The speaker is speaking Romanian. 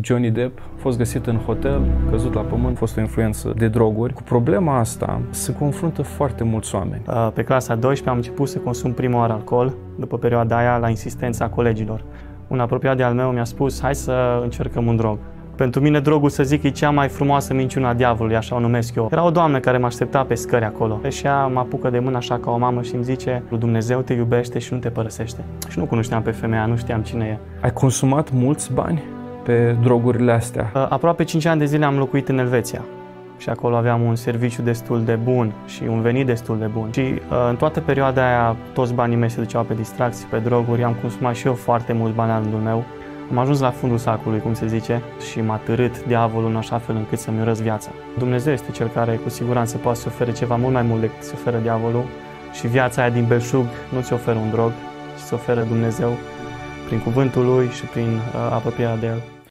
Johnny Depp a fost găsit în hotel, căzut la pământ, a fost o influență de droguri. Cu problema asta se confruntă foarte mulți oameni. Uh, pe clasa 12 am început să consum prima oară alcool, după perioada aia, la insistența colegilor. Un apropiat de al meu mi-a spus, hai să încercăm un drog. Pentru mine drogul, să zic, e cea mai frumoasă minciună a diavolului, așa o numesc eu. Era o doamnă care mă aștepta pe scări acolo. Și ea mă apucă de mână așa ca o mamă și îmi zice, Dumnezeu te iubește și nu te părăsește. Și nu cunoșteam pe femeia, nu știam cine e. Ai consumat mulți bani? Pe drogurile astea? Uh, aproape 5 ani de zile am locuit în Elveția și acolo aveam un serviciu destul de bun și un venit destul de bun. Și uh, în toată perioada aia toți banii mei se duceau pe distracții, pe droguri, am consumat și eu foarte mult bani al meu. Am ajuns la fundul sacului, cum se zice, și m-a târât diavolul în așa fel încât să-mi urăsc viața. Dumnezeu este cel care cu siguranță poate să ofere ceva mult mai mult decât se oferă diavolul și viața aia din belșug nu ți oferă un drog, ci ți oferă Dumnezeu prin cuvântul Lui și prin uh, apropierea de El.